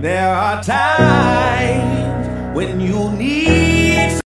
There are times when you need.